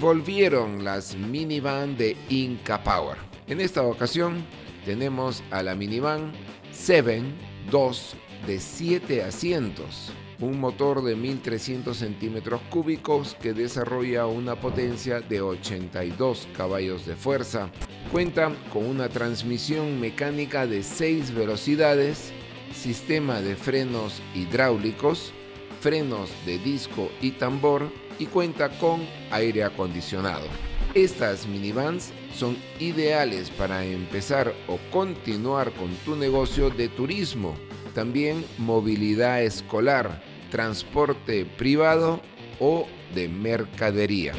volvieron las minivan de Inca Power. En esta ocasión tenemos a la minivan 7 2 de 7 asientos, un motor de 1300 centímetros cúbicos que desarrolla una potencia de 82 caballos de fuerza. Cuenta con una transmisión mecánica de 6 velocidades, sistema de frenos hidráulicos, frenos de disco y tambor y cuenta con aire acondicionado. Estas minivans son ideales para empezar o continuar con tu negocio de turismo, también movilidad escolar, transporte privado o de mercadería.